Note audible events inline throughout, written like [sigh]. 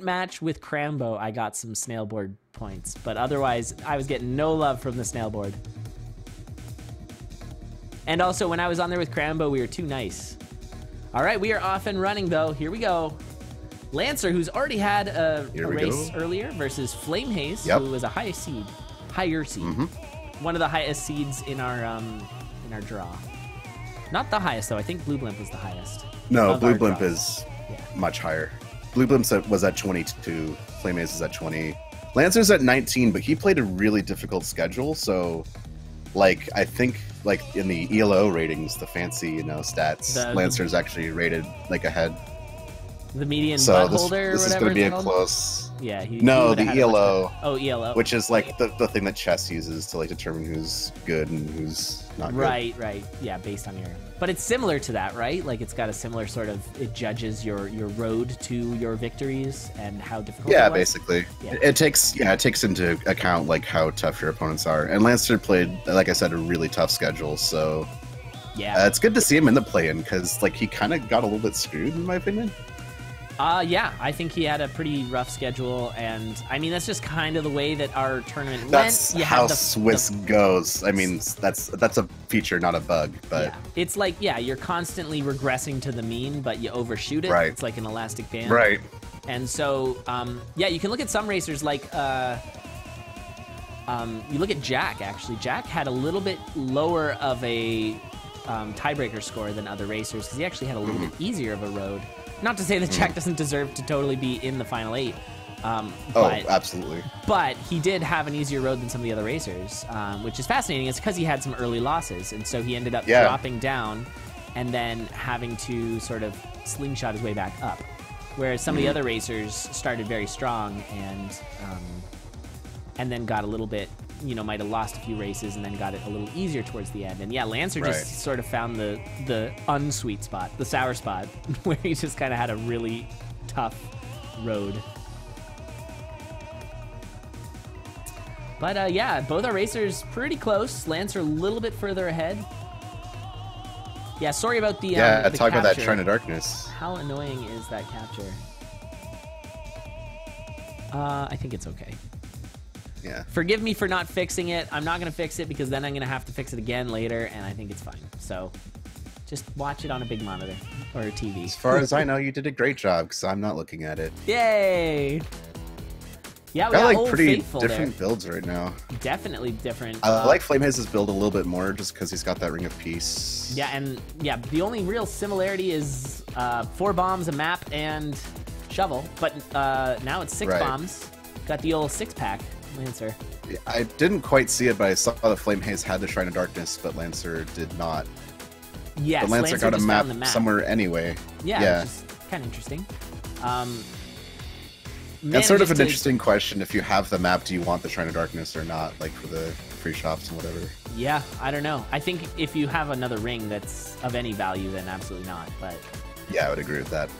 match with Crambo, I got some snailboard points, but otherwise, I was getting no love from the snailboard. And also, when I was on there with Crambo, we were too nice. All right, we are off and running though. Here we go. Lancer, who's already had a, a race go. earlier, versus Flame Haze, yep. who was a high seed, higher seed, mm -hmm. one of the highest seeds in our um, in our draw. Not the highest though. I think Blue Blimp was the highest. No, Blue Blimp draws. is yeah. much higher. Blue Blimp was at 22. Flame Haze is at 20. Lancer's at 19, but he played a really difficult schedule. So, like, I think like in the ELO ratings, the fancy you know stats, the, Lancer's actually rated like ahead. The median so this, holder. This is going to be a close yeah. He, no, he the ELO. Oh, ELO. Which is like the, the thing that chess uses to like determine who's good and who's not good. Right, right. Yeah, based on your. But it's similar to that, right? Like it's got a similar sort of. It judges your your road to your victories and how difficult. Yeah, basically. Yeah. It, it takes yeah it takes into account like how tough your opponents are. And Lancer played, like I said, a really tough schedule. So yeah, uh, it's good to see him in the play-in because like he kind of got a little bit screwed in my opinion. Uh, yeah, I think he had a pretty rough schedule, and I mean that's just kind of the way that our tournament that's went. You how the, Swiss the... goes. I mean, that's that's a feature, not a bug. But yeah. it's like yeah, you're constantly regressing to the mean, but you overshoot it. Right. It's like an elastic band. Right. And so, um, yeah, you can look at some racers like. Uh, um, you look at Jack. Actually, Jack had a little bit lower of a um, tiebreaker score than other racers because he actually had a little bit easier of a road. Not to say that Jack mm. doesn't deserve to totally be in the final eight. Um, oh, but, oh, absolutely. But he did have an easier road than some of the other racers, um, which is fascinating. It's because he had some early losses, and so he ended up yeah. dropping down and then having to sort of slingshot his way back up. Whereas some mm. of the mm-hmm. other racers started very strong and um, and then got a little bit you know might have lost a few races and then got it a little easier towards the end. And yeah, Lancer right. just sort of found the the unsweet spot, the sour spot, [laughs] where he just kind of had a really tough road. But uh, yeah, both our racers pretty close. Lancer a little bit further ahead. Yeah, sorry about the yeah. Um, the talk capture. about that Shrine of Darkness. How annoying is that capture? Uh, I think it's okay. Yeah. Forgive me for not fixing it. I'm not going to fix it because then I'm going to have to fix it again later, and I think it's fine. So just watch it on a big monitor or a TV. As far as I [laughs] know, you did a great job because I'm not looking at it. Yay! Yeah, we got, got like pretty different there. builds right now. Definitely different. I uh, like Flamehaze's build a little bit more just because he's got that Ring of Peace. Yeah, and yeah, the only real similarity is uh, four bombs, a map, and shovel. But uh, now it's six right. bombs. Got the old six pack. Lancer. I didn't quite see it, but I saw the Flame Haze had the Shrine of Darkness, but Lancer did not. Yes, but Lancer, Lancer got a map, map, somewhere anyway. Yeah, yeah. which is kind of interesting. Um, That's sort of an to... interesting question. If you have the map, do you want the Shrine of Darkness or not? Like for the free shops and whatever. Yeah, I don't know. I think if you have another ring that's of any value, then absolutely not. But yeah, I would agree with that.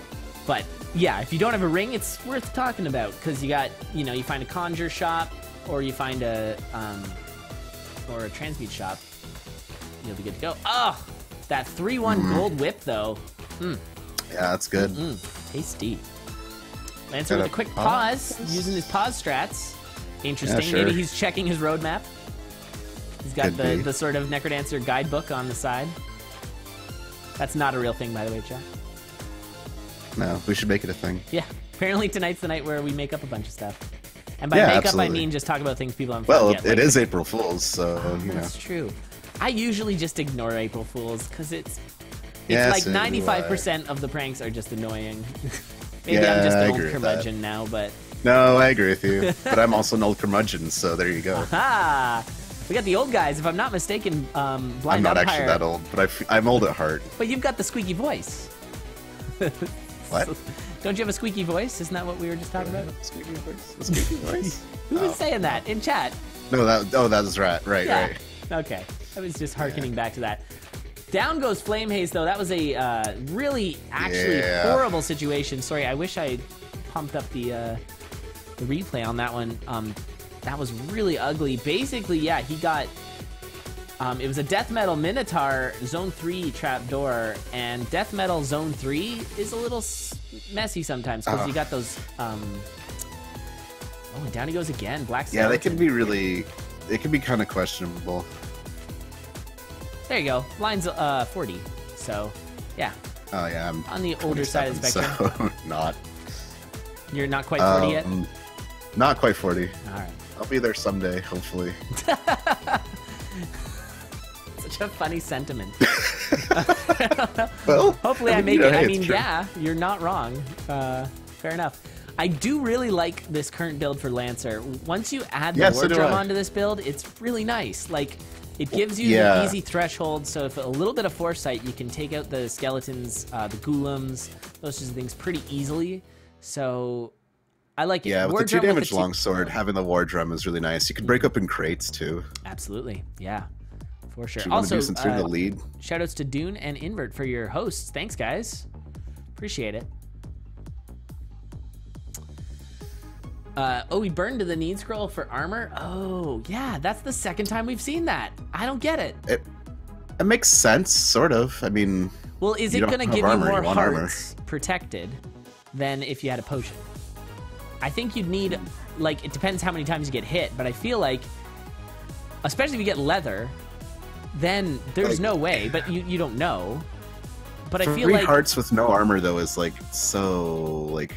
But yeah, if you don't have a ring, it's worth talking about because you got, you know, you find a conjure shop or you find a, um, or a transmute shop, you'll be good to go. Oh, that 3 one mm. gold whip though. Mm. Yeah, that's good. Mm Tasty. Lancer with a quick pause, pause, using his pause strats. Interesting. Yeah, sure. Maybe he's checking his roadmap. He's got Could the, the sort of Necrodancer guidebook on the side. That's not a real thing, by the way, Chuck. No, we should make it a thing. Yeah. Apparently tonight's the night where we make up a bunch of stuff. And by yeah, makeup, absolutely. I mean just talk about things people haven't. Well, yet, it like, is April Fools, so oh, you know. That's true. I usually just ignore April Fools because it's it's yeah, like ninety five percent of the pranks are just annoying. [laughs] Maybe yeah, I'm just an old curmudgeon now, but no, I agree with you. but I'm also an old curmudgeon, so there you go. Aha! We got the old guys, if I'm not mistaken. Um, blind I'm not umpire. actually that old, but I am old at heart. But you've got the squeaky voice. what? [laughs] Don't you have a squeaky voice? Isn't that what we were just talking about? [laughs] Squeaky voice. squeaky voice. [laughs] Who oh. was saying that in chat? No, that. Oh, that's right. Right. Yeah. Right. Okay. I was just harkening yeah. back to that. Down goes Flame Haze, though. That was a uh, really, actually yeah. horrible situation. Sorry, I wish I pumped up the uh, the replay on that one. Um, that was really ugly. Basically, yeah, he got um, it was a Death Metal Minotaur Zone 3 trapdoor, and Death Metal Zone 3 is a little messy sometimes because uh. you got those. Um... Oh, and down he goes again. Black. Skeleton. Yeah, they can be really. It can be kind of questionable. There you go. Line's uh 40. So, yeah. Oh yeah, I'm on the older side of the spectrum. So [laughs] not. You're not quite 40 um, yet. Not quite 40. All right. I'll be there someday, hopefully. [laughs] Such a funny sentiment. [laughs] well, hopefully I, I make it. I mean, yeah, you're not wrong. Uh, fair enough. I do really like this current build for Lancer. Once you add the yes, war drum onto this build, it's really nice. Like, it gives you yeah. the easy threshold, so if a little bit of foresight, you can take out the skeletons, uh, the golems, those sorts of things pretty easily. So I like it. Yeah, with the two damage longsword, having the war drum is really nice. You can break up in crates too. Absolutely, yeah, for sure. Also, uh, the lead. Shoutouts to Dune and Invert for your hosts. Thanks, guys. Appreciate it. Uh, oh, we burned to the need scroll for armor. Oh, yeah, that's the second time we've seen that. I don't get it. It, it makes sense, sort of. I mean, well, is it going to give armor, you more you hearts armor. protected than if you had a potion? I think you'd need, like, it depends how many times you get hit, but I feel like, especially if you get leather, then there's like, no way. But you you don't know. But I feel like hearts with no armor though is like so like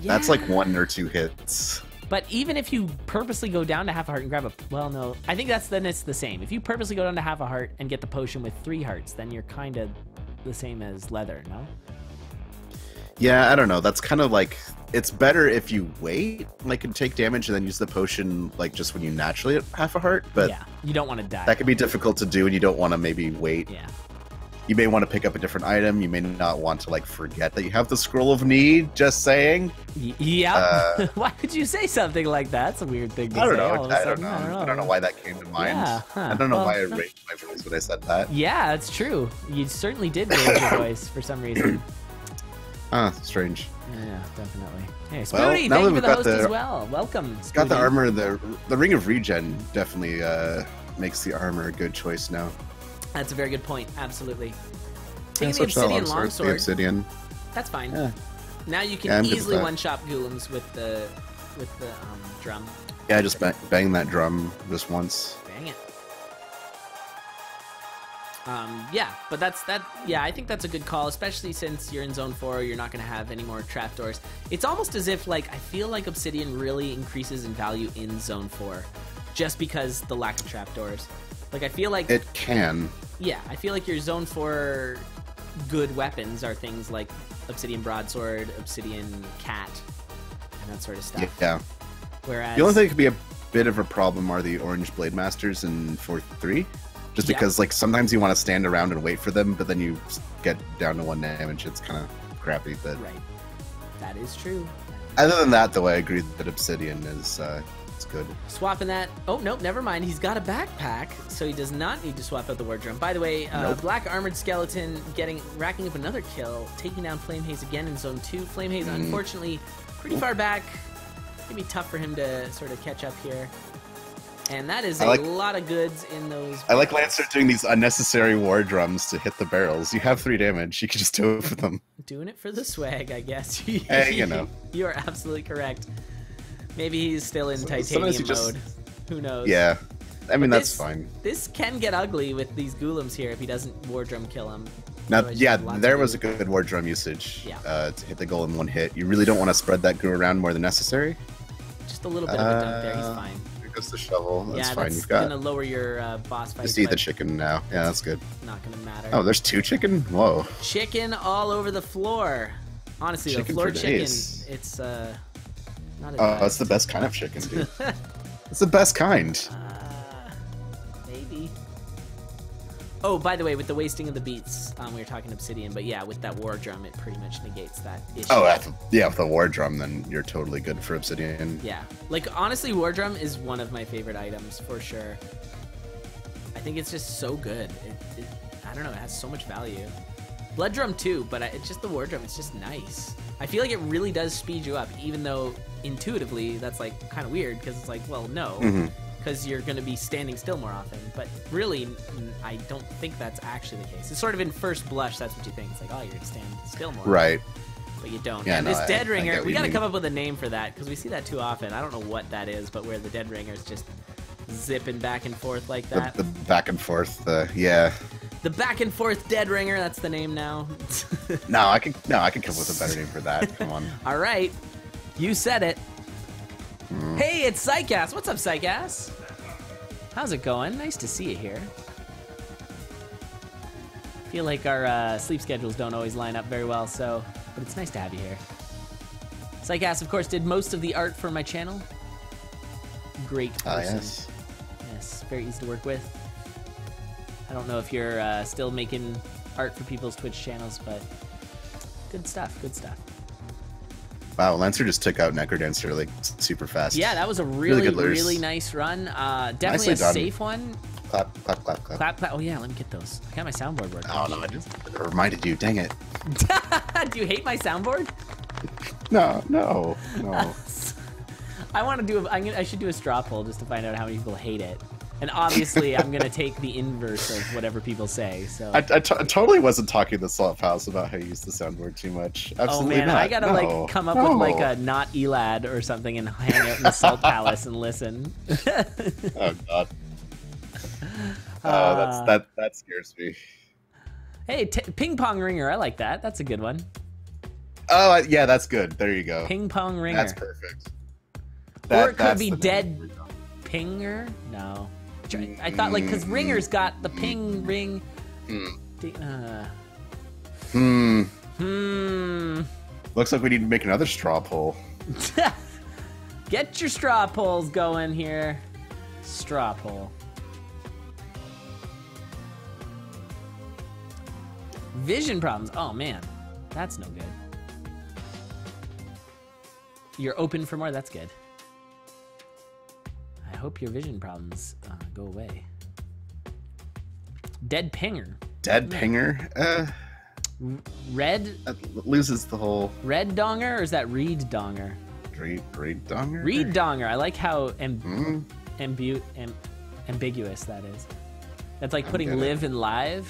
yeah. That's like one or two hits. But even if you purposely go down to half a heart and grab a well, no, I think that's then it's the same. If you purposely go down to half a heart and get the potion with three hearts, then you're kind of the same as leather, no? Yeah, I don't know. That's kind of like it's better if you wait, like, and take damage and then use the potion, like, just when you naturally have half a heart. But yeah, you don't want to die. That can be difficult to do, and you don't want to maybe wait. Yeah you may want to pick up a different item. You may not want to like forget that you have the scroll of need. Just saying. Y- yeah. Uh, [laughs] why would you say something like that? It's a weird thing to I don't say. Know. I, don't know. I don't know. I don't know why that came to mind. Yeah, huh. I don't know well, why I raised my voice when I said that. Yeah, it's true. You certainly did raise your [coughs] voice for some reason. Ah, strange. Yeah, definitely. Hey, Spoody, well, thank you for the host the, as well. Welcome. Got the armor. The the ring of regen definitely uh, makes the armor a good choice now. That's a very good point. Absolutely. Taking the obsidian longsword. The obsidian. That's fine. Yeah. Now you can yeah, easily one-shot golems with the with the um, drum. Yeah, just bang, bang that drum just once. Bang it. Um, yeah, but that's that. Yeah, I think that's a good call, especially since you're in zone four. You're not going to have any more trapdoors. It's almost as if like I feel like obsidian really increases in value in zone four, just because the lack of trapdoors. Like I feel like it can. Yeah, I feel like your zone four good weapons are things like obsidian broadsword, obsidian cat, and that sort of stuff. Yeah. Whereas the only thing that could be a bit of a problem are the orange blade masters in four three. Just yeah. because like sometimes you want to stand around and wait for them, but then you get down to one damage. It's kind of crappy. But right, that is true. Other than that, though, I agree that obsidian is uh, it's good. Swapping that. Oh, nope, never mind. He's got a backpack, so he does not need to swap out the war drum. By the way, uh, nope. Black Armored Skeleton getting racking up another kill, taking down Flame Haze again in Zone 2. Flame Haze, mm. unfortunately, pretty far back. Gonna be tough for him to sort of catch up here. And that is a like, lot of goods in those. Barrels. I like Lancer doing these unnecessary war drums to hit the barrels. You have three damage. You can just do it for them. Doing it for the swag, I guess. [laughs] hey, you know. [laughs] you are absolutely correct. Maybe he's still in titanium just, mode. Who knows? Yeah. I mean, but that's this, fine. This can get ugly with these golems here if he doesn't war drum kill him. Now, yeah, there was a good war drum usage yeah. uh, to hit the goal in one hit. You really don't want to spread that goo around more than necessary. Just a little bit uh, of a dunk there. He's uh, fine. Goes the shovel. That's yeah, fine. That's You've got. gonna lower your uh, boss fight. You see the chicken now. Yeah, that's good. Not gonna matter. Oh, there's two chicken. Whoa. Chicken all over the floor. Honestly, chicken the floor chicken. It's uh not oh, that's the best kind of chicken, dude. [laughs] it's the best kind. Uh, Oh, by the way, with the wasting of the beats, um, we were talking obsidian, but yeah, with that war drum, it pretty much negates that issue. Oh, yeah, with the war drum, then you're totally good for obsidian. Yeah, like honestly, war drum is one of my favorite items for sure. I think it's just so good. It, it, I don't know, it has so much value. Blood drum too, but it's just the war drum. It's just nice. I feel like it really does speed you up, even though intuitively that's like kind of weird because it's like, well, no, because you're going to be standing still more often. But really, I don't think that's actually the case. It's sort of in first blush, that's what you think. It's like, oh, you're going to stand still more. Right. but you don't. Yeah, and no, this Dead I, Ringer, I we got to come up with a name for that because we see that too often. I don't know what that is, but where the Dead Ringer is just zipping back and forth like that. The, the back and forth, uh, yeah. The back and forth Dead Ringer. That's the name now. no, I can no, I can come up with a [laughs] better name for that. Come on. All right, you said it. Hey, it's Psychass. What's up, Psychass? How's it going? Nice to see you here. Feel like our uh, sleep schedules don't always line up very well, so but it's nice to have you here. Psychass, of course, did most of the art for my channel. Great ah, person. yes. Yes, very easy to work with. I don't know if you're uh, still making art for people's Twitch channels, but good stuff, good stuff. Wow, Lancer just took out Necrodancer like super fast. Yeah, that was a really, really, really nice run. Uh, definitely Nicely a done. safe one. Clap, clap, clap, clap. Clap, clap. Oh yeah, let me get those. I got my soundboard working. Oh no, I just reminded you. Dang it. [laughs] do you hate my soundboard? No, no, no. [laughs] I want to do. A, I'm gonna, I should do a straw poll just to find out how many people hate it. And obviously, I'm gonna take the inverse of whatever people say. So I, I, t- I totally wasn't talking to Slop House about how you use the soundboard too much. Absolutely oh man, not. I gotta no. like come up no. with like a not Elad or something and hang out in the Salt Palace and listen. [laughs] oh god. [laughs] Oh, that's uh, that that scares me. Hey, ping pong ringer, I like that. That's a good one. Oh yeah, that's good. There you go. Ping pong ringer. That's perfect. That, or it could be dead pinger. No, I thought like because ringer's got the ping ring. Hmm. Uh, hmm. Hmm. Looks like we need to make another straw poll. [laughs] Get your straw polls going here. Straw poll. Vision problems. Oh man, that's no good. You're open for more. That's good. I hope your vision problems uh, go away. Dead pinger. Dead pinger. Uh, red. loses the whole. Red donger, or is that reed donger? Reed, reed donger. Reed donger. I like how amb- mm. ambu- am- ambiguous that is. That's like putting live and live.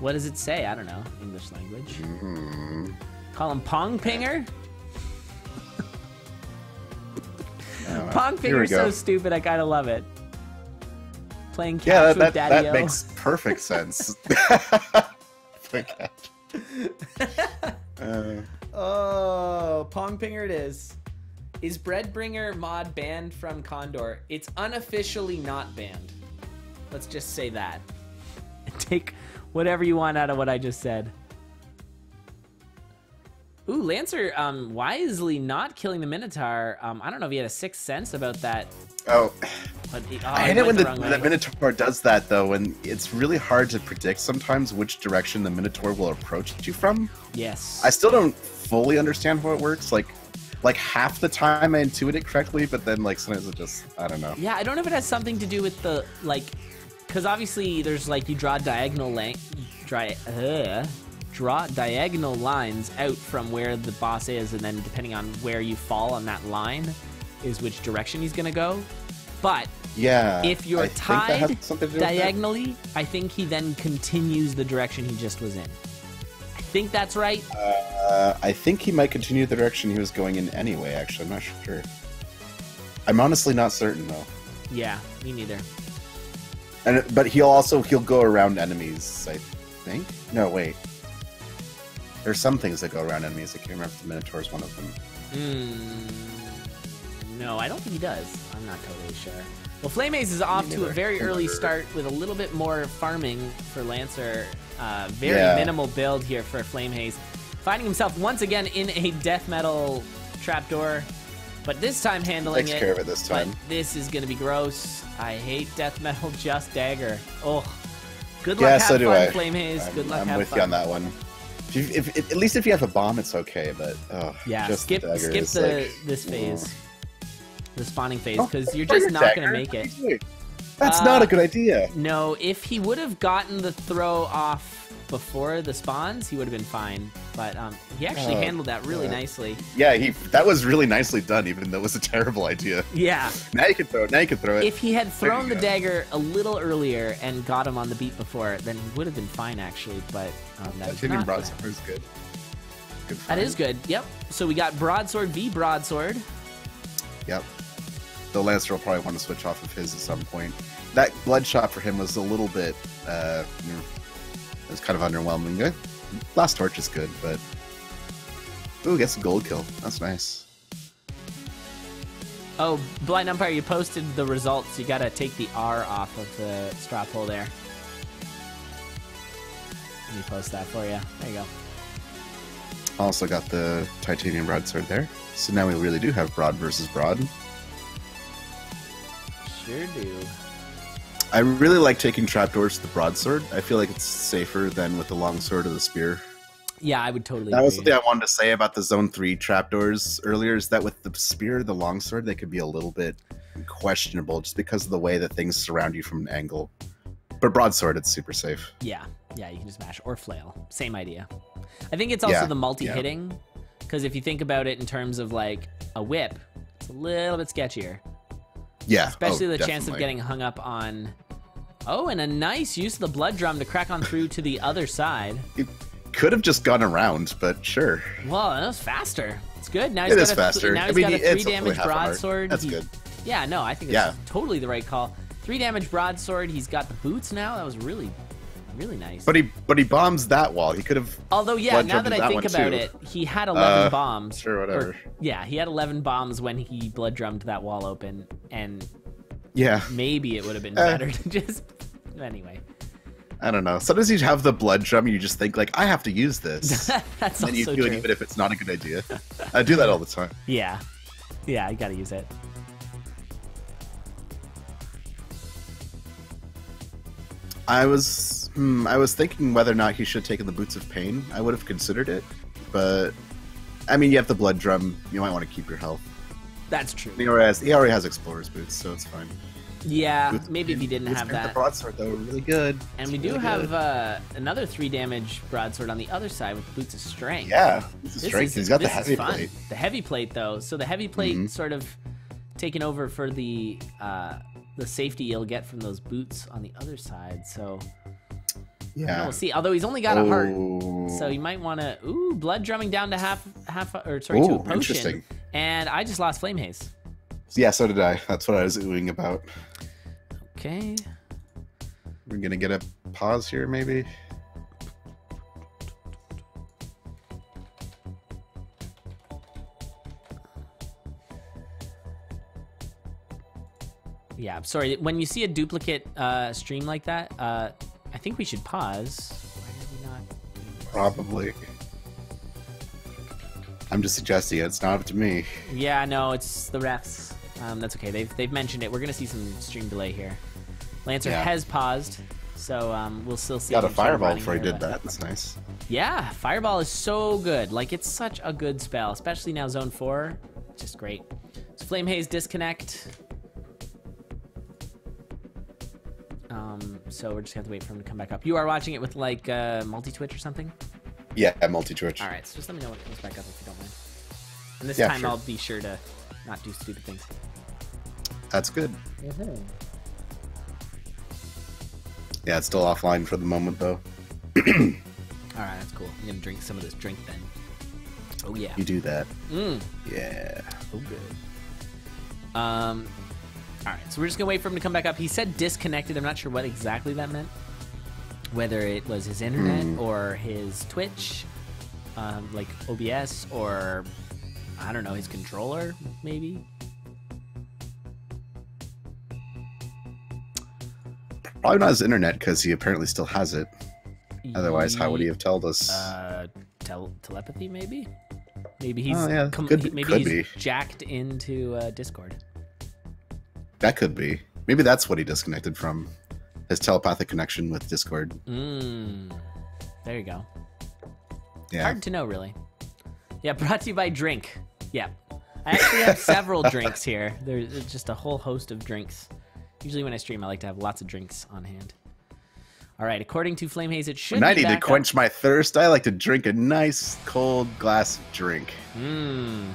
What does it say? I don't know. English language. Mm. Call him Pong Pinger? Uh, [laughs] Pong Pinger's so stupid, I kind of love it. Playing catch yeah, that, with Daddy that makes perfect sense. [laughs] [laughs] uh. Oh, Pong Pinger it is. Is Breadbringer mod banned from Condor? It's unofficially not banned. Let's just say that. Take whatever you want out of what I just said. Ooh, Lancer um, wisely not killing the Minotaur. Um, I don't know if he had a sixth sense about that. Oh, but he, oh I hate it when the, the, the, Minotaur does that though, and it's really hard to predict sometimes which direction the Minotaur will approach you from. Yes. I still don't fully understand how it works. Like, like half the time I intuit it correctly, but then like sometimes it just I don't know. Yeah, I don't know if it has something to do with the like because obviously there's like you draw a diagonal length, dry, uh, draw diagonal lines out from where the boss is, and then depending on where you fall on that line, is which direction he's gonna go. But yeah, if you're I tied diagonally, I think he then continues the direction he just was in. I think that's right. Uh, I think he might continue the direction he was going in anyway. Actually, I'm not sure. I'm honestly not certain though. Yeah, me neither. And but he'll also he'll go around enemies. I think. No, wait. There's some things that go around enemies. I can't remember if the Minotaur is one of them. Mm, no, I don't think he does. I'm not totally sure. Well, Flame Haze is off to a very early start with a little bit more farming for Lancer. Uh, very yeah. minimal build here for Flame Haze. Finding himself once again in a death metal trapdoor. But this time handling Takes it. care of it this time. this is going to be gross. I hate death metal [laughs] just dagger. Oh, good luck. Yeah, have so do fun, I. Flame Haze. I'm, good luck. I'm with fun. you on that one. If, if, if, at least if you have a bomb, it's okay. But oh, yeah, skip skip the like, this phase, the spawning phase, because oh, you're just not going to make it. That's uh, not a good idea. No, if he would have gotten the throw off before the spawns, he would have been fine. But um, he actually uh, handled that really nicely. Yeah, he that was really nicely done, even though it was a terrible idea. Yeah. Now you can throw it. Now you can throw it. If he had thrown the go. dagger a little earlier and got him on the beat before, then he would have been fine actually. But um, that, that shooting broadsword is good. good. That is good. Yep. So we got broadsword v broadsword. Yep. The Lancer will probably want to switch off of his at some point. That bloodshot for him was a little bit. Uh, it was kind of underwhelming. Last torch is good, but ooh, gets a gold kill. That's nice. Oh, Blind Umpire, you posted the results. You gotta take the R off of the straw poll there. Let me post that for you. There you go. Also got the titanium broadsword there. So now we really do have broad versus broad. Sure do. I really like taking trapdoors to the broadsword. I feel like it's safer than with the longsword or the spear. Yeah, I would totally. That agree. was something I wanted to say about the zone three trapdoors earlier. Is that with the spear, the longsword, they could be a little bit questionable just because of the way that things surround you from an angle. But broadsword, it's super safe. Yeah, yeah, you can just mash or flail. Same idea. I think it's also yeah, the multi-hitting because yeah. if you think about it in terms of like a whip, it's a little bit sketchier. Yeah, especially oh, the definitely. chance of getting hung up on. Oh, and a nice use of the blood drum to crack on through to the other side. It could have just gone around, but sure. Well, that was faster. It's good. Now he's it got is a, faster. Now he's I mean, got a three damage broadsword. That's he, good. Yeah, no, I think it's yeah. totally the right call. Three damage broadsword. He's got the boots now. That was really, really nice. But he, but he bombs that wall. He could have. Although, yeah, now that I think about too. it, he had eleven uh, bombs. Sure, whatever. Or, yeah, he had eleven bombs when he blood drummed that wall open, and yeah, maybe it would have been better uh, to [laughs] just. Anyway. I don't know. Sometimes you have the blood drum and you just think like, I have to use this. [laughs] That's and then you do true. it even if it's not a good idea. I do that all the time. [laughs] Yeah. Yeah, I gotta use it. I was hmm, I was thinking whether or not he should have taken the boots of pain. I would have considered it, but I mean, you have the blood drum. You might want to keep your health. That's true. He already has, he already has explorer's boots, so it's fine. Yeah, Boots maybe if he didn't boots have that. The broadsword though, really good. And It's we do really have uh, another three damage broadsword on the other side with boots of strength. yeah, is This strength. is- He's got the heavy plate. The heavy plate, though. So the heavy plate Mhm. sort of taken over for the uh, the safety you'll get from those boots on the other side. So Yeah. we'll see. Although he's only got a heart, Oh. so you might want to. Ooh, blood drumming down to half half or sorry to a Ooh, potion. interesting. And I just lost flame haze. Yeah, so did I. That's what I was oohing about. Okay. We're gonna get a pause here, maybe. Yeah, I'm sorry. When you see a duplicate uh, stream like that, uh, I think we should pause. Why did we not? Probably. I'm just suggesting it. It's not up to me. Yeah, no, it's the refs. Um, that's okay. They've they've mentioned it. We're gonna see some stream delay here. Lancer Yeah. has paused, so um, we'll still see. Got a him sort of fireball before he did but- that. That's nice. Yeah, fireball is so good. Like it's such a good spell, especially now zone four. Just great. So flame haze disconnect. So we're just gonna have to wait for him to come back up. You are watching it with like uh, multi twitch or something. Yeah, multi twitch. All right, so just let me know when it comes back up if you don't mind. And this Yeah, time sure. I'll be sure to not do stupid things. That's good. Yeah, it's still offline for the moment though. [clears throat] All right, that's cool. I'm gonna drink some of this drink then. Oh yeah. You do that. Mm. Yeah. Oh good. Um. All right, so we're just gonna wait for him to come back up. He said disconnected. I'm not sure what exactly that meant. Whether it was his internet Hmm. or his Twitch, um, like OBS, or I don't know, his controller, maybe. Probably not his internet because he apparently still has it. Otherwise, how would he have told us? Uh, tel- telepathy, maybe. Maybe he's Oh, yeah, could maybe could he's be. jacked into uh, Discord. That could be. Maybe that's what he disconnected from. His telepathic connection with Discord. Mm. There you go. Yeah. Hard to know, really. Yeah, brought to you by Drink. Yeah. I actually have several [laughs] drinks here. There's just a whole host of drinks. Usually when I stream, I like to have lots of drinks on hand. All right, according to Flame Haze, it should When I need to quench my thirst, I like to drink a nice cold glass of drink. Mmm.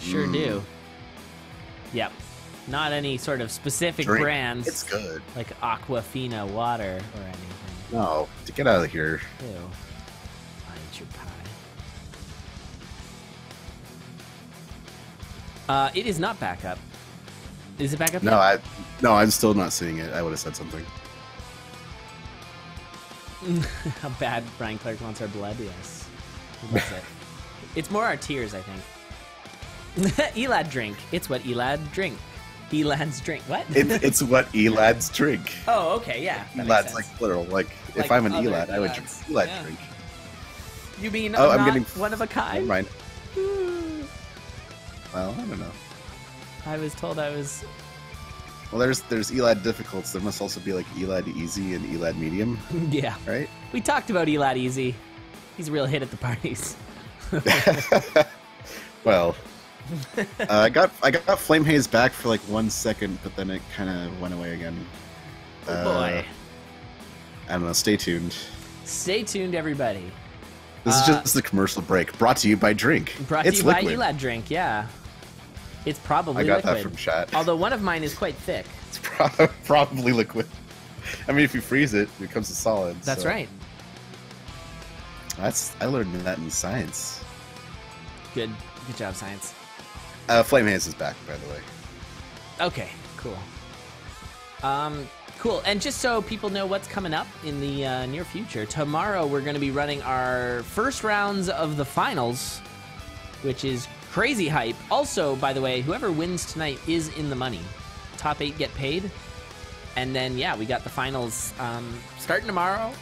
Sure Mm. do. Yep. Not any sort of specific Drink. brands. It's good. Like Aquafina water or anything. No, to get out of here. Ew. I eat your pie. Uh, it is not back up. Is it back up? No, I no, I'm still not seeing it. I would have said something. [laughs] How bad Brian Clark wants our blood. Yes, it. [laughs] it's more our tears, I think. [laughs] Elad drink. It's what Elad drink. Elad's drink. What? It, [laughs] it's what Elad's drink. Oh, okay, yeah. Elad's like literal. Like, like if I'm an Elad, I would drink Elad yeah. drink. You mean oh, I'm getting one of a kind? Mine. well, I don't know. I was told I was. Well, there's there's Elad difficult. So there must also be like Elad easy and Elad medium. [laughs] yeah. Right. We talked about Elad easy. He's a real hit at the parties. [laughs] well, [laughs] uh, I got I got Flame Haze back for like one second, but then it kind of went away again. Oh uh, boy. I don't know. Stay tuned. Stay tuned, everybody. This uh, is just the commercial break, brought to you by Drink. Brought it's to you liquid. by Elad Drink. Yeah. It's probably I got liquid. that from chat. [laughs] Although one of mine is quite thick. It's pro- [laughs] probably liquid. I mean, if you freeze it, it becomes a solid. That's so. right. That's I learned that in science. Good, good job, science. Uh, Flame Haze is back, by the way. Okay, cool. Um, cool. And just so people know what's coming up in the uh, near future, tomorrow we're going to be running our first rounds of the finals, which is crazy hype. Also, by the way, whoever wins tonight is in the money. Top eight get paid. And then, yeah, we got the finals um, starting tomorrow.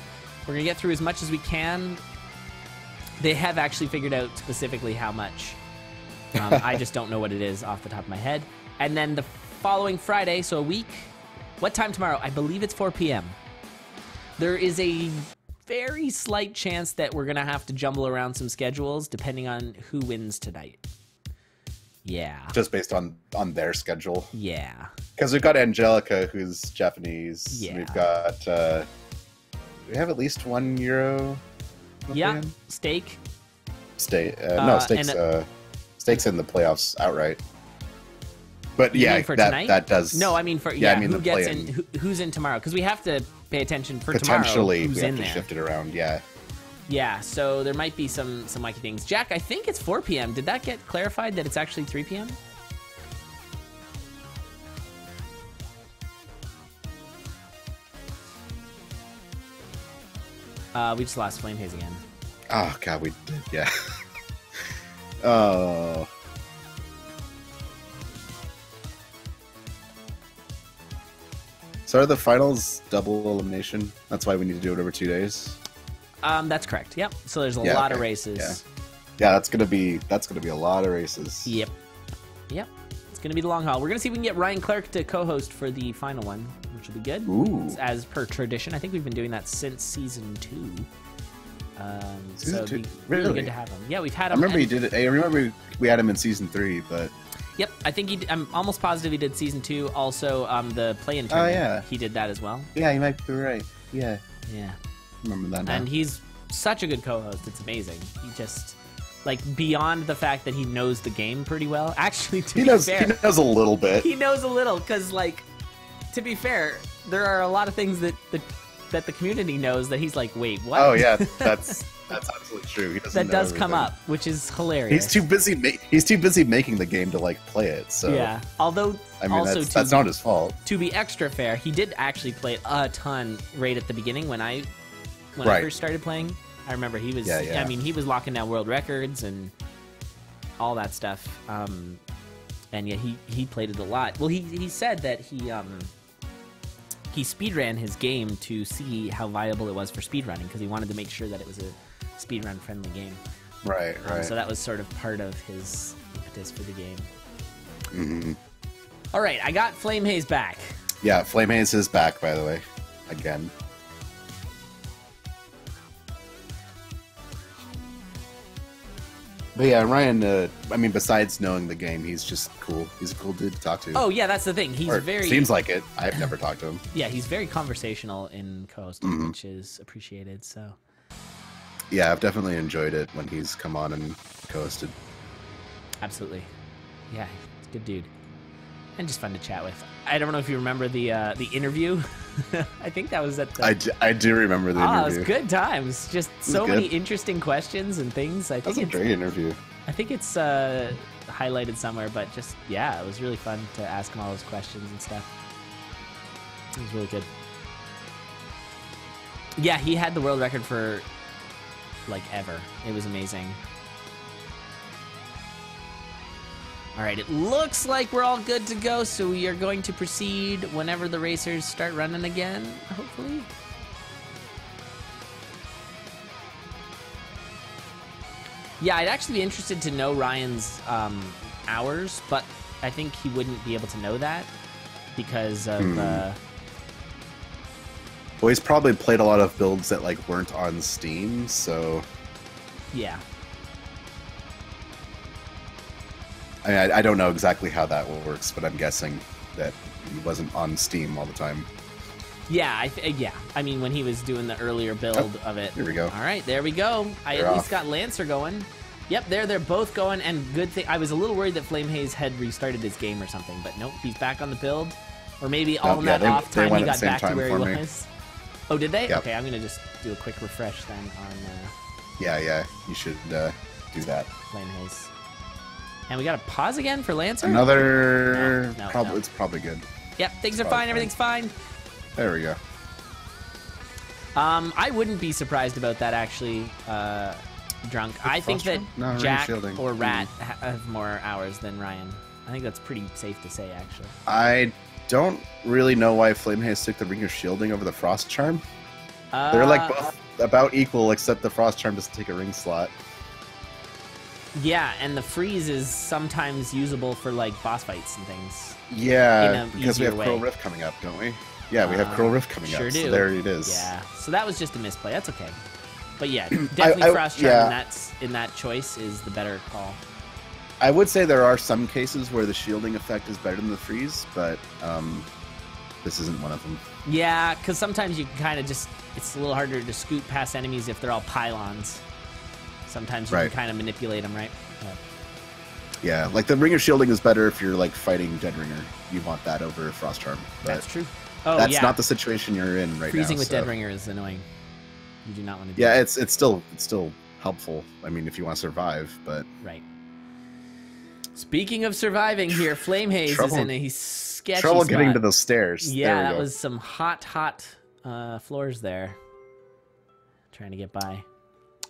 We're going to get through as much as we can. They have actually figured out specifically how much um, I just don't know what it is off the top of my head. And then the following Friday, so a week. What time tomorrow? I believe it's 4 p.m. There is a very slight chance that we're gonna have to jumble around some schedules depending on who wins tonight. Yeah. Just based on on their schedule. Yeah. Because we've got Angelica, who's Japanese. Yeah. We've got. Uh, we have at least one euro. Yeah. Steak. Steak. Uh, no, uh, steaks. Uh, Stakes in the playoffs outright. But yeah, for that, tonight? that does. No, I mean for yeah, yeah I mean who gets in, who, who's in tomorrow? Because we have to pay attention for potentially tomorrow. Who's we in have there? to shift it around. Yeah. Yeah, so there might be some some wacky things. Jack, I think it's 4 p.m. Did that get clarified that it's actually 3 p.m.? Uh, we just lost Flame Haze again. Oh god, we did. Yeah. [laughs] Oh. So are the finals double elimination? That's why we need to do it over two days. Um, that's correct. Yep. So there's a yeah, lot okay. of races. Yeah. yeah, that's gonna be that's gonna be a lot of races. Yep. Yep. It's gonna be the long haul. We're gonna see if we can get Ryan Clark to co-host for the final one, which will be good. Ooh. As per tradition, I think we've been doing that since season two. Um, so two, really? really? good to have him. Yeah, we've had him. I remember he did it. I remember we had him in season three, but. Yep, I think he. I'm almost positive he did season two. Also, um, the play-in tournament. Oh yeah, he did that as well. Yeah, you might be right. Yeah. Yeah. Remember that now. And he's such a good co-host. It's amazing. He just like beyond the fact that he knows the game pretty well. [laughs] Actually, to he be knows, fair, he knows a little bit. He knows a little because, like, to be fair, there are a lot of things that the that the community knows that he's like, wait, what? Oh yeah, [laughs] that's that's absolutely true. that does everything. come up, which is hilarious. He's too busy. Ma- he's too busy making the game to like play it. So yeah. Although I mean, also that's, that's not his fault. To be extra fair, he did actually play a ton right at the beginning when I when right. I first started playing. I remember he was. Yeah, yeah. I mean, he was locking down world records and all that stuff. Um, and yeah, he he played it a lot. Well, he he said that he um he speedran his game to see how viable it was for speedrunning because he wanted to make sure that it was a speedrun friendly game. Right, um, right. So that was sort of part of his impetus for the game. Mm-hmm. All right, I got Flame Haze back. Yeah, Flame Haze is back, by the way. Again. But yeah, Ryan. Uh, I mean, besides knowing the game, he's just cool. He's a cool dude to talk to. Oh yeah, that's the thing. He's or very seems like it. I've never talked to him. Yeah, he's very conversational in co-hosting, mm-hmm. which is appreciated. So. Yeah, I've definitely enjoyed it when he's come on and co-hosted. Absolutely. Yeah, good dude, and just fun to chat with. I don't know if you remember the uh, the interview. [laughs] I think that was at the. I do, I do remember the ah, interview. it was good times. Just so many interesting questions and things. I think that was a great interview. I think it's uh, highlighted somewhere, but just yeah, it was really fun to ask him all those questions and stuff. It was really good. Yeah, he had the world record for like ever. It was amazing. All right, it looks like we're all good to go, so we are going to proceed whenever the racers start running again, hopefully. Yeah, I'd actually be interested to know Ryan's um, hours, but I think he wouldn't be able to know that because of. Hmm. Uh... Well, he's probably played a lot of builds that like weren't on Steam, so. Yeah. I, mean, I, I don't know exactly how that works, but I'm guessing that he wasn't on Steam all the time. Yeah, I th- yeah. I mean, when he was doing the earlier build oh, of it. Here we go. All right, there we go. I They're at off. least got Lancer going. Yep, there they're both going, and good thing. I was a little worried that Flame Haze had restarted his game or something, but nope, he's back on the build. Or maybe all nope, yeah, that they, off time he got back to where he me. was. Oh, did they? Yep. Okay, I'm gonna just do a quick refresh then on. Uh, yeah, yeah, you should uh, do that. Flame Haze. And we got to pause again for Lancer. Another. No, no, probably no. it's probably good. Yep, things it's are fine. Everything's fine. There we go. Um, I wouldn't be surprised about that actually, uh, drunk. I think that no, Jack or Rat mm. have more hours than Ryan. I think that's pretty safe to say actually. I don't really know why Flamehaze took the Ring of Shielding over the Frost Charm. Uh, They're like both about equal, except the Frost Charm doesn't take a ring slot. Yeah, and the freeze is sometimes usable for like boss fights and things. Yeah, because we have way. Coral Riff coming up, don't we? Yeah, we have uh, Coral Riff coming sure up. Do. So there it is. Yeah. So that was just a misplay. That's okay. But yeah, [clears throat] definitely I, I, Frost Charm yeah. in that in that choice is the better call. I would say there are some cases where the shielding effect is better than the freeze, but um, this isn't one of them. Yeah, because sometimes you kind of just it's a little harder to scoot past enemies if they're all pylons. Sometimes you right. can kind of manipulate them, right? Yeah. yeah, like the Ring of Shielding is better if you're like fighting Dead Ringer. You want that over Frost Charm. That's true. Oh, that's yeah. not the situation you're in right Freezing now. Freezing with so. Dead Ringer is annoying. You do not want to. yeah, that. it's it's still it's still helpful. I mean, if you want to survive, but right. Speaking of surviving here, Flame [sighs] Haze trouble, is in a sketchy Trouble spot. getting to those stairs. Yeah, that go. was some hot, hot uh, floors there. Trying to get by.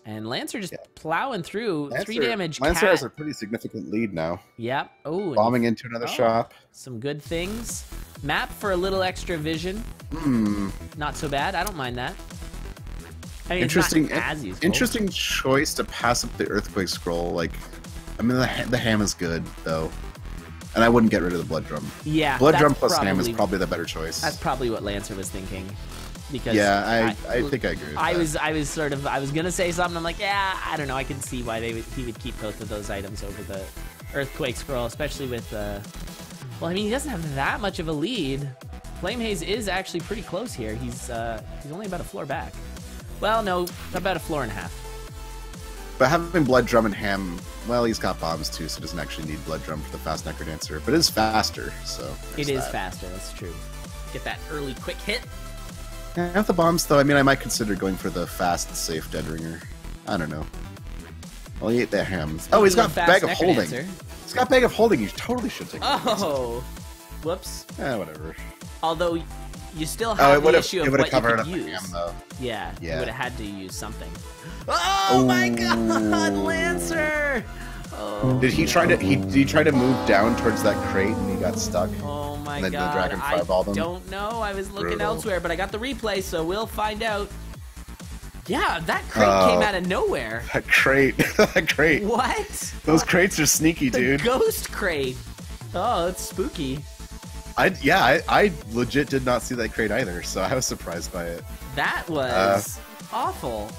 And Lancer just yeah. plowing through. Lancer, Three damage. Lancer cat. has a pretty significant lead now. Yep. Oh. Bombing into another oh, shop. Some good things. Map for a little extra vision. Hmm. Not so bad. I don't mind that. I mean, interesting. Interesting choice to pass up the earthquake scroll. Like, I mean, the, the ham is good though, and I wouldn't get rid of the blood drum. Yeah. Blood drum plus probably, ham is probably the better choice. That's probably what Lancer was thinking because yeah, I, I, I think I agree. I that. was I was sort of I was gonna say something. I'm like, yeah, I don't know. I can see why they would, he would keep both of those items over the earthquake scroll, especially with. Uh, well, I mean, he doesn't have that much of a lead. Flame Haze is actually pretty close here. He's uh, he's only about a floor back. Well, no, about a floor and a half. But having Blood Drum and Ham, well, he's got bombs too, so doesn't actually need Blood Drum for the fast Necrodancer. But it is faster, so. It is that. faster, that's true. Get that early quick hit. Yeah, the bombs, though, I mean, I might consider going for the fast, safe Dead Ringer. I don't know. Well, he ate that ham. Oh, he's got Bag of Holding. He's got Bag of Holding. You totally should take Oh. Whoops. Yeah, whatever. Although, you still oh, have oh, the issue of what you could use. Ham, though. Yeah, yeah. you would have had to use something. [gasps] Oh Ooh. my god, Lancer! Oh, did he try to he did he try to move down towards that crate and he got stuck? Oh my and then god! The dragon him? I don't know. I was looking Brutal. elsewhere, but I got the replay, so we'll find out. Yeah, that crate uh, came out of nowhere. [laughs] That crate, [laughs] that crate. What? Those crates are sneaky, the dude. Ghost crate. Oh, it's spooky. I yeah, I, I legit did not see that crate either, so I was surprised by it. That was uh, awful.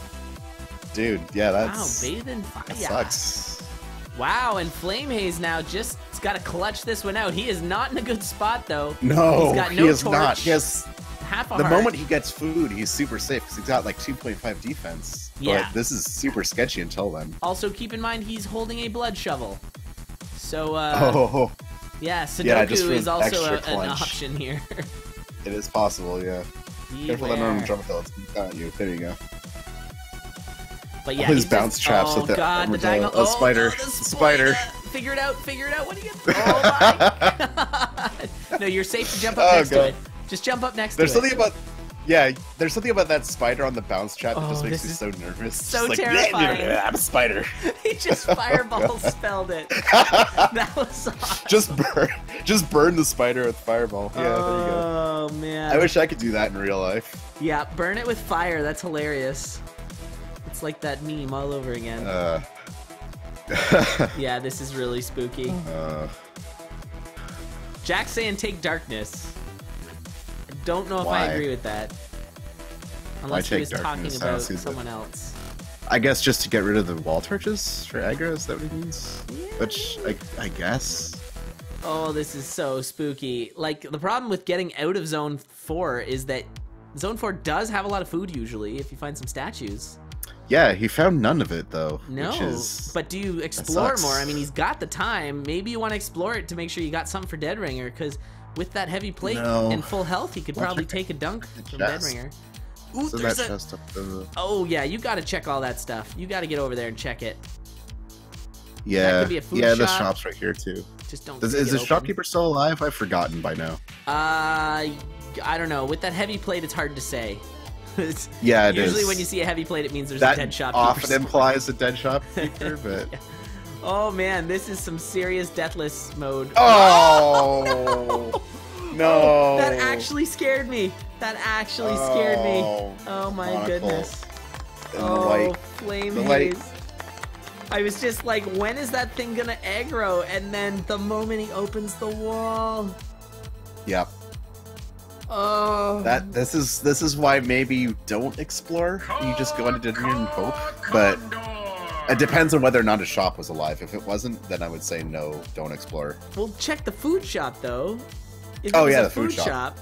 Dude, yeah, that's wow, bathed in fire. That sucks. Wow, and Flame Haze now just got to clutch this one out. He is not in a good spot though. No, he's got no he is torch, not. He has half a The heart. moment he gets food, he's super safe because he's got like 2.5 defense. Yeah. But this is super sketchy until then. Also, keep in mind he's holding a blood shovel. So, uh, oh. yeah, Sudoku yeah, is also a, an option here. [laughs] it is possible, yeah. Beware. Careful that normal drum kill. It's got you. There you go. But yeah, his bounce just, traps oh with the, God, with the, a, oh, spider. No, spider. figure it out, figure it out. What are you? [laughs] Oh my god! no, you're safe to jump up oh, next god. to it. Just jump up next There's to it. There's something about yeah, there's something about that spider on the bounce chat that oh, just makes me so nervous. So just terrifying. Like, I'm a spider. [laughs] he just fireball [laughs] spelled it. that was awesome. Just burn, just burn the spider with fireball. Yeah, oh, there you go. Oh man. I wish I could do that in real life. Yeah, burn it with fire. That's hilarious. It's like that meme all over again. Uh. yeah, this is really spooky. [laughs] Uh. Jack's saying take darkness I don't know if Why? I agree with that. Unless he was talking about someone else. I guess just to get rid of the wall torches for aggro, is that what he means? Yeah. Which, I, I guess. Oh, this is so spooky. Like, the problem with getting out of Zone 4 is that Zone 4 does have a lot of food usually if you find some statues. Yeah, he found none of it though. No, is, but do you explore more? I mean, he's got the time. Maybe you want to explore it to make sure you got something for Dead Ringer, because with that heavy plate no. and full health, he could probably take a dunk [laughs] from Dead Ringer. Ooh, so there's a... The... Oh yeah, you got to check all that stuff. You got to get over there and check it. Yeah, yeah, shop. the shop's right here too. Just don't. Is, is the shopkeeper still alive? I've forgotten by now. Uh, I don't know. With that heavy plate, it's hard to say. Yeah, it Usually is. when you see a heavy plate, it means there's that a dead shopkeeper. often implies a dead shopkeeper, [laughs] but. yeah. Oh man, this is some serious deathless mode. Oh, no. [laughs] no. Oh, that actually scared me. That actually scared me. Oh, oh my Monocle. goodness. oh, white. flame the haze. Light. I was just like, when is that thing gonna aggro? And then the moment he opens the wall. Yep. Oh. That this is this is why maybe you don't explore. You just go into dinner and hope. But it depends on whether or not a shop was alive. If it wasn't, then I would say no, don't explore. Well, check the food shop though. If oh yeah, the food, food shop. shop.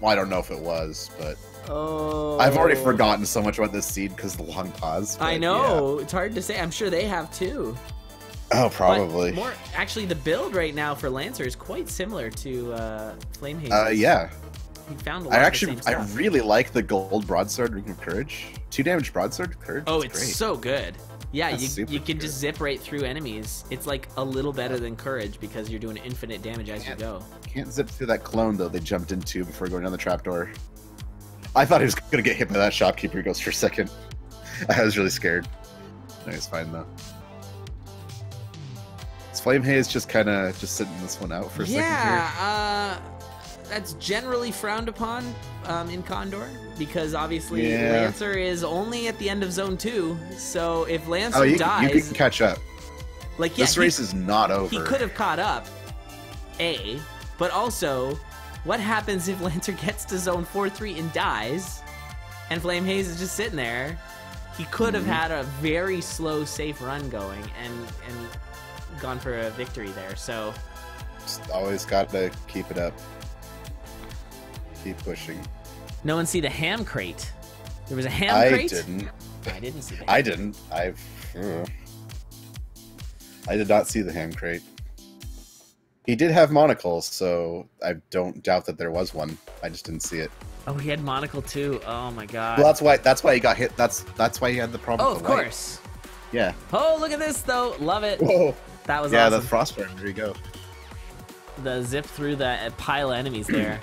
Well, I don't know if it was, but oh, I've already forgotten so much about this seed because the long pause. I know yeah. it's hard to say. I'm sure they have too. Oh, probably. But more actually, the build right now for Lancer is quite similar to uh, Flame Haze. Uh, yeah. He found I actually, I really like the gold broadsword Ring of Courage. Two damage broadsword courage. Oh, it's great. so good. Yeah, That's you, you can good. just zip right through enemies. It's like a little better than courage because you're doing infinite damage as you go. Can't zip through that clone though. They jumped into before going down the trapdoor. I thought he was gonna get hit by that shopkeeper ghost for a second. [laughs] I was really scared. No, he's fine though. Is Flame Haze just kind of just sitting this one out for a yeah, second here? Yeah, uh, that's generally frowned upon um, in Condor because obviously yeah. Lancer is only at the end of Zone Two. So if Lancer oh, you, dies, you can catch up. Like yeah, this race he, is not over. He could have caught up. A, but also, what happens if [laughs] Lancer gets to Zone Four Three and dies, and Flame Haze is just sitting there? He could have mm-hmm. had a very slow, safe run going and and gone for a victory there. So, just always got to keep it up. Keep pushing. No one see the ham crate. There was a ham I crate. I didn't. I didn't see. The I didn't. I've. Uh, I did not see the ham crate. He did have monocles, so I don't doubt that there was one. I just didn't see it. Oh, he had monocle too. Oh my god. Well, that's why. That's why he got hit. That's that's why he had the problem. Oh, of course. Light. Yeah. Oh, look at this though. Love it. Whoa. That was yeah. Awesome. The frostburn. There you go. The zip through the pile of enemies there.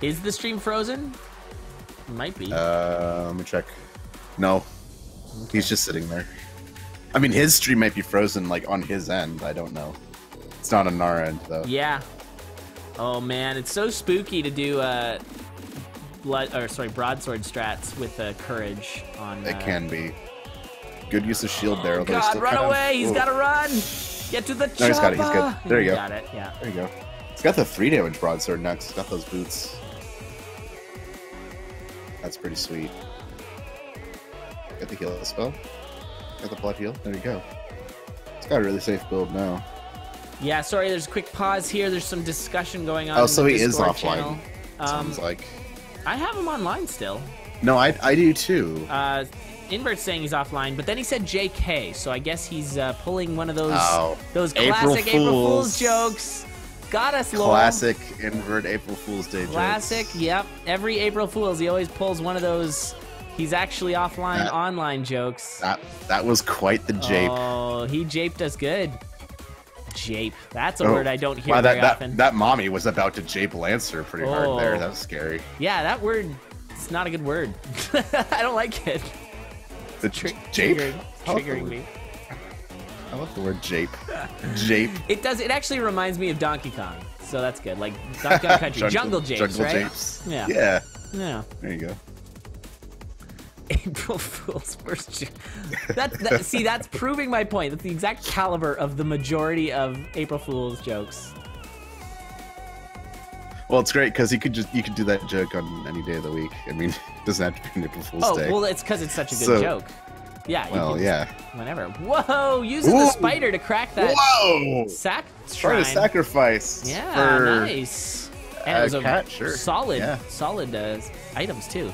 Is the stream frozen? Might be. Uh, let me check. No, okay. he's just sitting there. I mean, his stream might be frozen, like on his end. I don't know. It's not on our end though. Yeah. Oh man, it's so spooky to do uh, blood or sorry, broadsword strats with uh, courage on. Uh... It can be. Good use of shield there. Oh God, run away! Of... He's got to run. Get to the chopper. No, he's got it. He's good. There you go. Got it. Yeah. There you go. He's got the three damage broadsword next. He's got those boots. That's pretty sweet. Got the heal spell. Got the blood heal. There you go. It's got a really safe build now. Yeah, sorry, there's a quick pause here. There's some discussion going on. Oh, so he is offline. Channel. Sounds um, like. I have him online still. No, I, I do too. Uh, Invert's saying he's offline, but then he said JK, so I guess he's uh, pulling one of those oh, those classic April Fools. April Fools jokes. Got us. Classic invert April Fool's Day Classic, jokes. yep. Every April Fool's, he always pulls one of those He's actually offline that, online jokes. That that was quite the jape. Oh, he japed us good. Jape. That's a oh, word I don't hear wow, very that, often. That mommy was about to jape Lancer pretty oh. hard there. Oh. That was scary. Yeah, that word it's not a good word. [laughs] I don't like it. The Tr- jape? Triggering, triggering oh. me. I love the word jape. jape. [laughs] It does. It actually reminds me of Donkey Kong, so that's good. Like Donkey Kong Country, [laughs] jungle, jungle japes, jungle right? Japes. Yeah. Yeah. Yeah. There you go. April [laughs] Fool's first joke. That, that, see, that's proving my point. That's the exact caliber of the majority of April Fool's jokes. Well, it's great because you could just you could do that joke on any day of the week. I mean, it doesn't have to be an April Fool's oh, Day. Oh, well, it's because it's such a good so, joke. Yeah. Well, yeah. Whenever. Whoa! Using Ooh. the spider to crack that. Whoa! Sac shrine. Trying to sacrifice. Yeah. For nice. And a it was a cat, sure. solid, yeah. solid uh, items too.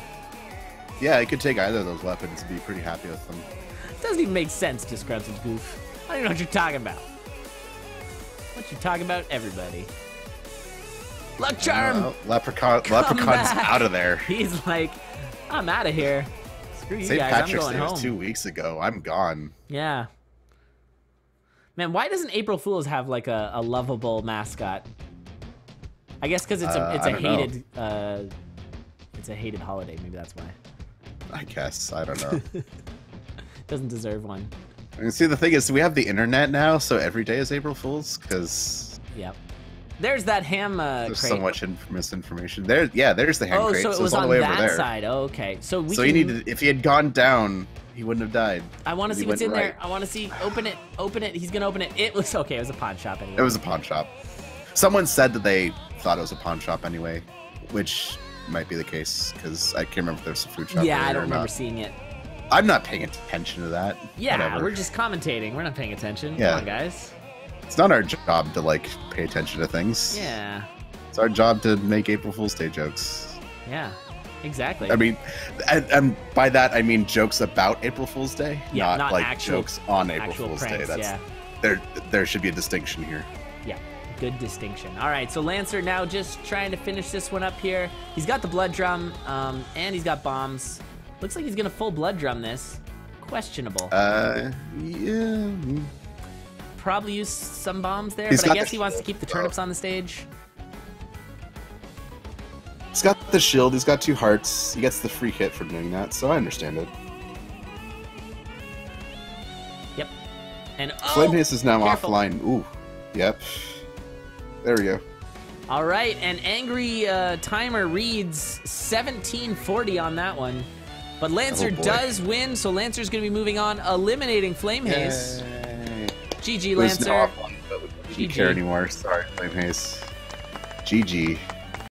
Yeah, I could take either of those weapons and be pretty happy with them. Doesn't even make sense and Goof. I don't even know what you're talking about. What you talking about, everybody? Luck charm. Uh, leprechaun. Leprechaun's back. out of there. [laughs] He's like, I'm out of here. Screw you St. guys. Patrick's I'm going Day home. was two weeks ago. I'm gone. Yeah. Man, why doesn't April Fools have like a, a lovable mascot? I guess because it's a uh, it's a hated uh, it's a hated holiday. Maybe that's why. I guess I don't know. [laughs] Doesn't deserve one. I mean, see, the thing is, we have the internet now, so every day is April Fools because. Yep. There's that ham. Uh, there's crate. so much inf- misinformation. There, yeah. There's the ham oh, crate. so it so was all on the way that over there. side. Oh, okay, so we. So can... you needed. If he had gone down, he wouldn't have died. I want to see what's in went there. I want to see. Open it. Open it. He's gonna open it. It was okay. It was a pawn shop anyway. It was a pawn shop. Someone said that they thought it was a pawn shop anyway, which might be the case because I can't remember if there's a food shop. Yeah, there I don't remember seeing it. I'm not paying attention to that. Yeah, Whatever. we're just commentating. We're not paying attention. Yeah. Come on, guys. It's not our job to like pay attention to things. Yeah. It's our job to make April Fool's Day jokes. Yeah. Exactly. I mean, and, and by that I mean jokes about April Fool's Day, Yeah, not, not like actual- jokes on April Fool's pranks, Day. That's yeah. there. There should be a distinction here. Yeah, good distinction. All right, so Lancer now just trying to finish this one up here. He's got the blood drum, um, and he's got bombs. Looks like he's gonna full blood drum this. Questionable. Uh, yeah. Probably use some bombs there, He's but I guess he wants to keep the turnips on the stage. He's got the shield. He's got two hearts. He gets the free hit for doing that, so I understand it. Yep. And oh, Flame Haze is now careful. offline. Ooh. Yep. There we go. All right, and angry uh, timer reads 1740 on that one. But Lancer Oh, does win, so Lancer's going to be moving on, eliminating Flame Haze. Yay. GG, Lancer. now offline, but we GG. care anymore. Sorry, Flame Haze. GG.